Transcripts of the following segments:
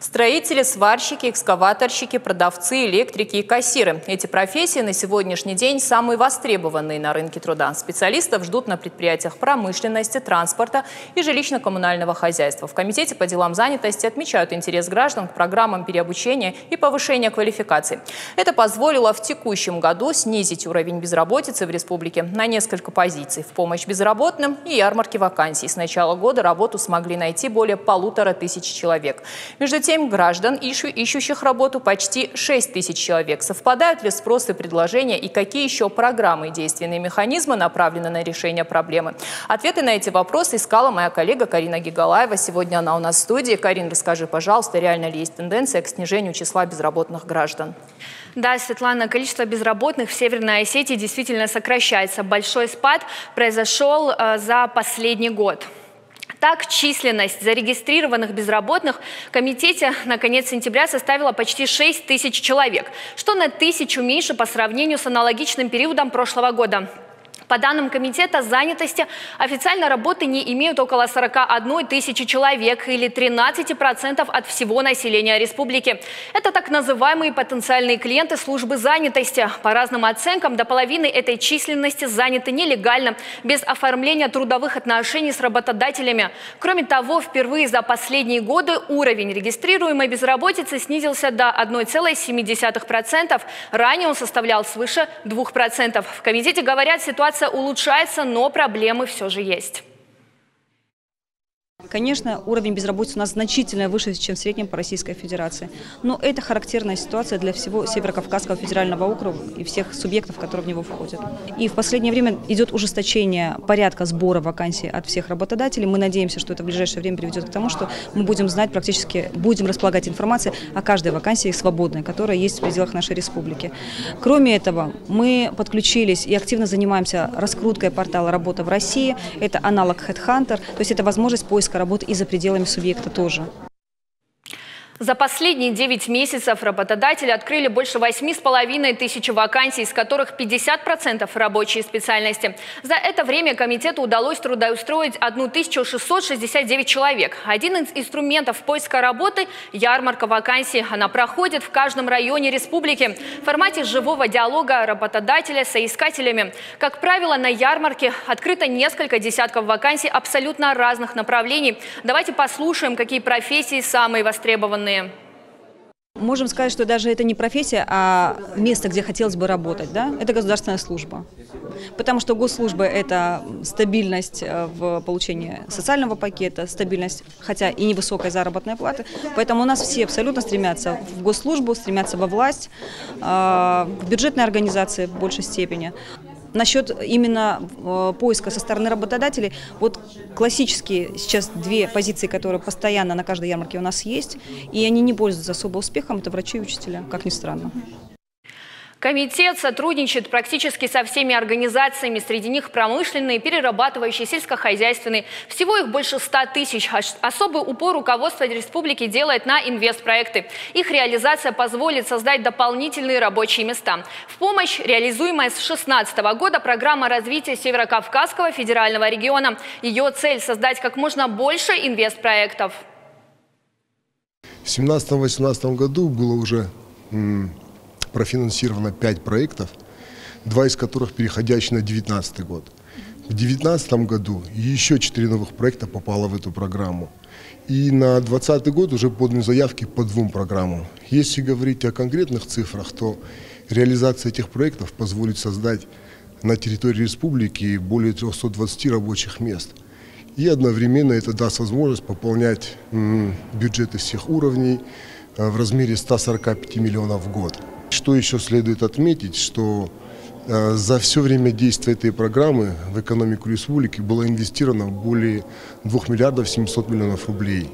Строители, сварщики, экскаваторщики, продавцы, электрики и кассиры. Эти профессии на сегодняшний день самые востребованные на рынке труда. Специалистов ждут на предприятиях промышленности, транспорта и жилищно-коммунального хозяйства. В Комитете по делам занятости отмечают интерес граждан к программам переобучения и повышения квалификации. Это позволило в текущем году снизить уровень безработицы в республике на несколько позиций. В помощь безработным и ярмарки вакансий. С начала года работу смогли найти более полутора тысяч человек. Между тем, граждан, ищу, ищущих работу, почти 6 тысяч человек. Совпадают ли спрос и предложения и какие еще программы и действенные механизмы направлены на решение проблемы? Ответы на эти вопросы искала моя коллега Карина Гигалаева. Сегодня она у нас в студии. Карин, расскажи, пожалуйста, реально ли есть тенденция к снижению числа безработных граждан? Да, Светлана, количество безработных в Северной Осетии действительно сокращается. Большой спад произошел э, за последний год. Так, численность зарегистрированных безработных в комитете на конец сентября составила почти 6 тысяч человек, что на тысячу меньше по сравнению с аналогичным периодом прошлого года. По данным Комитета занятости, официально работы не имеют около 41 тысячи человек или 13% от всего населения республики. Это так называемые потенциальные клиенты службы занятости. По разным оценкам, до половины этой численности заняты нелегально, без оформления трудовых отношений с работодателями. Кроме того, впервые за последние годы уровень регистрируемой безработицы снизился до 1,7%. Ранее он составлял свыше 2%. В комитете говорят, ситуация улучшается, но проблемы все же есть. Конечно, уровень безработицы у нас значительно выше, чем в среднем по Российской Федерации. Но это характерная ситуация для всего Северокавказского федерального округа и всех субъектов, которые в него входят. И в последнее время идет ужесточение порядка сбора вакансий от всех работодателей. Мы надеемся, что это в ближайшее время приведет к тому, что мы будем знать практически, будем располагать информацией о каждой вакансии свободной, которая есть в пределах нашей республики. Кроме этого, мы подключились и активно занимаемся раскруткой портала «Работа в России». Это аналог HeadHunter, то есть это возможность поиска работы и за пределами субъекта тоже. За последние 9 месяцев работодатели открыли больше 8,5 тысяч вакансий, из которых 50% рабочие специальности. За это время комитету удалось трудоустроить 1669 человек. Один из инструментов поиска работы – ярмарка вакансий. Она проходит в каждом районе республики в формате живого диалога работодателя с соискателями. Как правило, на ярмарке открыто несколько десятков вакансий абсолютно разных направлений. Давайте послушаем, какие профессии самые востребованные данные? Можем сказать, что даже это не профессия, а место, где хотелось бы работать. Да? Это государственная служба. Потому что госслужба – это стабильность э, в получении социального пакета, стабильность, хотя и невысокой заработной платы. Поэтому у нас все абсолютно стремятся в госслужбу, стремятся во власть, э, в бюджетные организации в большей степени. Насчет именно э, поиска со стороны работодателей, вот классические сейчас две позиции, которые постоянно на каждой ярмарке у нас есть, и они не пользуются особо успехом, это врачи и учителя, как ни странно. Комитет сотрудничает практически со всеми организациями, среди них промышленные, перерабатывающие, сельскохозяйственные. Всего их больше 100 тысяч. Особый упор руководство республики делает на инвестпроекты. Их реализация позволит создать дополнительные рабочие места. В помощь реализуемая с 2016 года программа развития Северокавказского федерального региона. Ее цель – создать как можно больше инвестпроектов. В 2017-2018 году было уже профинансировано 5 проектов, два из которых переходящие на 2019 год. В 2019 году еще 4 новых проекта попало в эту программу. И на 2020 год уже поданы заявки по двум программам. Если говорить о конкретных цифрах, то реализация этих проектов позволит создать на территории республики более 320 рабочих мест. И одновременно это даст возможность пополнять бюджеты всех уровней э, в размере 145 миллионов в год. Что еще следует отметить, что э, за все время действия этой программы в экономику республики было инвестировано более 2 миллиардов 700 миллионов рублей.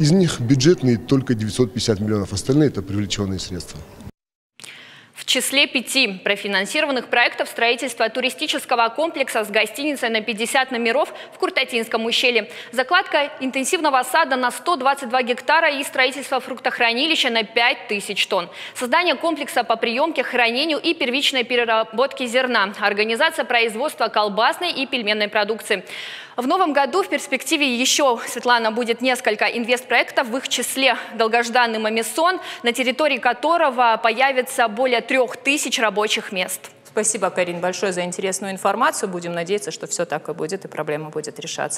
Из них бюджетные только 950 миллионов, остальные это привлеченные средства числе пяти профинансированных проектов строительства туристического комплекса с гостиницей на 50 номеров в Куртатинском ущелье, закладка интенсивного сада на 122 гектара и строительство фруктохранилища на 5000 тонн, создание комплекса по приемке, хранению и первичной переработке зерна, организация производства колбасной и пельменной продукции. В новом году в перспективе еще, Светлана, будет несколько инвестпроектов, в их числе долгожданный Мамисон, на территории которого появится более трех тысяч рабочих мест. Спасибо, Карин, большое за интересную информацию. Будем надеяться, что все так и будет и проблема будет решаться.